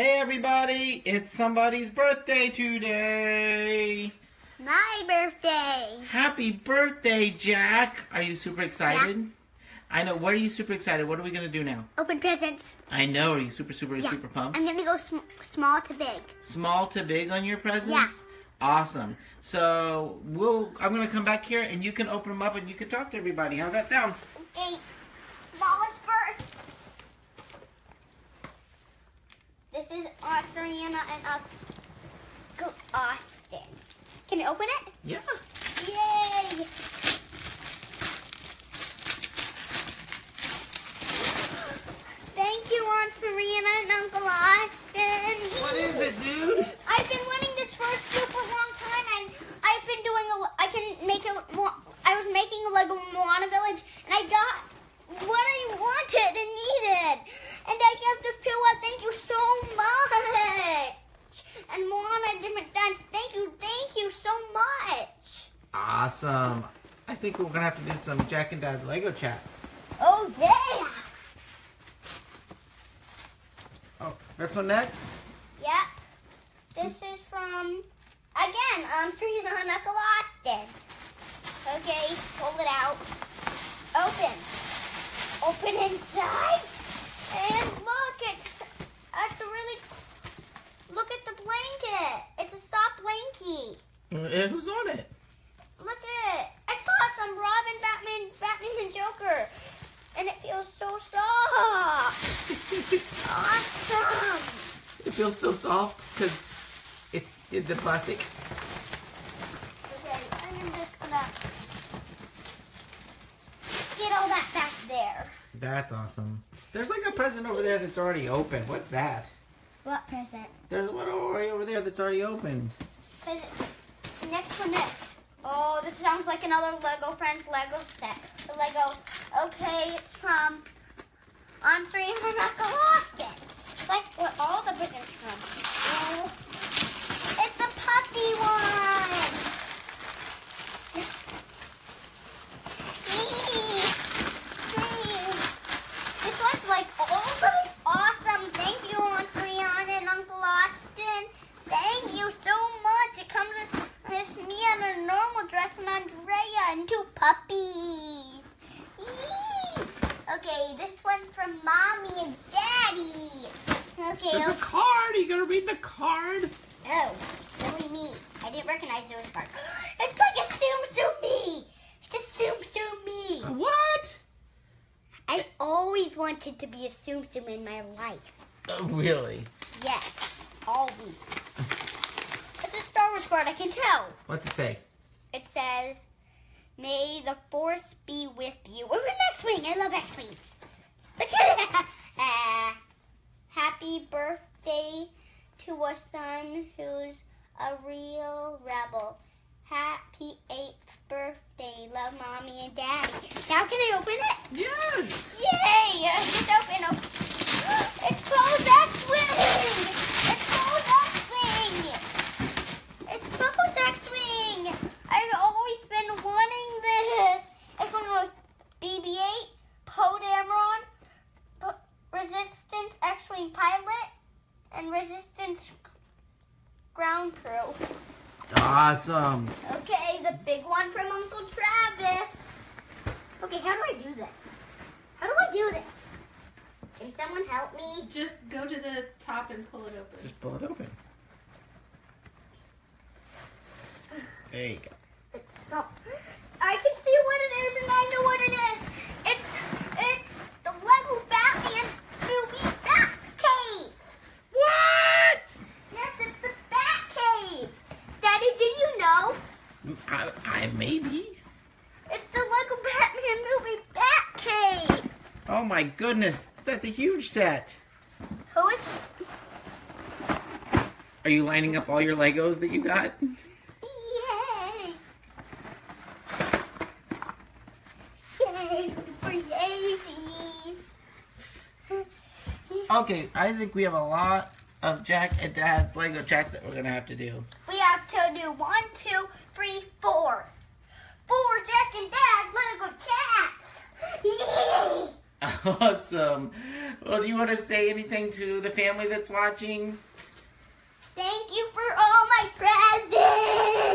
Hey everybody, it's somebody's birthday today. My birthday. Happy birthday, Jack. Are you super excited? Yeah. I know. What are you super excited? What are we going to do now? Open presents. I know. Are you super, super, Yeah. super pumped? I'm gonna go sm- small to big. Small to big on your presents? Yeah. Awesome. So we'll. I'm going to come back here and you can open them up and you can talk to everybody. How's that sound? Okay, smallest This is Austriana and Austin. Can you open it? Yeah. Yay! Thank you, Aunt Serena and Uncle Austin. What is it, dude? I've been wanting this for a super long time, and I've been doing a. I can make a. Mo- I was making a Lego Moana village, and I got what I wanted and needed, and I got the Pua. Thank you so much. And Moana different dance. Thank you, thank you so much. I think we're going to have to do some Jack and Dad Lego chats. Oh yeah. Oh, this one next? Yep. This is from again on Serena and Uncle Austin. Okay, pull it out. Open. Open inside. And look, it's it's a really look at the blanket. It's a soft blankie. Mm, and who's on it? Look at it. I saw some Robin, Batman, Batman, and Joker. And it feels so soft. Awesome. It feels so soft because it's in the plastic. Okay, I am just gonna get all that back there. That's awesome. There's like a present over there that's already open. What's that? What present? There's one over over there that's already open. Cause next one is. Oh, this sounds like another Lego Friends Lego set. The Lego. Okay, um, it's from on three and Uncle Austin. It's like what all the presents from. Oh, it's the puppy one. This one's like all really awesome. Thank you, Aunt Brianna and Uncle Austin. Thank you so much. It comes with with Mia in a normal dress and Andrea and two puppies. Yee! Okay, this one's from Mommy and Daddy. Okay. There's a card. Are you gonna read the card? Oh, silly me. I didn't recognize there was a card. It's like a Zoom Zoom me. It's a Zoom Zoom me. What? I always wanted to be a Zoom Zoom in my life. Oh, really? Yes, always. It's a Star Wars card, I can tell. What's it say? It says, May the Force be with you. An X-Wing. I love X-Wings. Look at it. Ah, happy birthday a son who's a real rebel. Happy eighth birthday. Love mommy and daddy. Now can I open it? Yes. Yay! It's open. open. It's called X-Wing. It's called X-Wing. It's Poe's X-Wing. I've always been wanting this. It's one of BB-8, Poe Dameron, Resistance X-Wing Pilot, and Resistance Ground Crew. Awesome. Okay, the big one from Uncle Travis. Okay, how do I do this? How do I do this? Can someone help me? Just go to the top and pull it open. Just pull it open. There you go. It's not. I can see what it is, and I know what it is. It's it's the Lego Batman movie Batcave. What? Yes, it's the Batcave. Daddy, did you know? I, I maybe. It's the Lego Batman movie Batcave. Oh my goodness, that's a huge set. Who is? Are you lining up all your Legos that you got? Yay! Yay for Yeezys! Okay, I think we have a lot of Jack and Dad's Lego chats that we're gonna have to do. We have to do one, two, three, four. Four Jack and Dad Lego chats! Yay! Awesome. Well, do you want to say anything to the family that's watching? Thank you for all my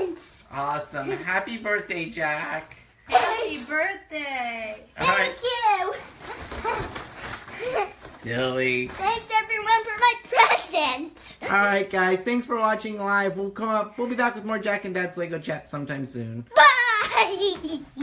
presents. Awesome. Happy birthday, Jack. Happy birthday! All right. Thank you. Silly. Thanks everyone for my presents. All right, guys. Thanks for watching live. We'll come up. We'll be back with more Jack and Dad's Lego chat sometime soon. Bye.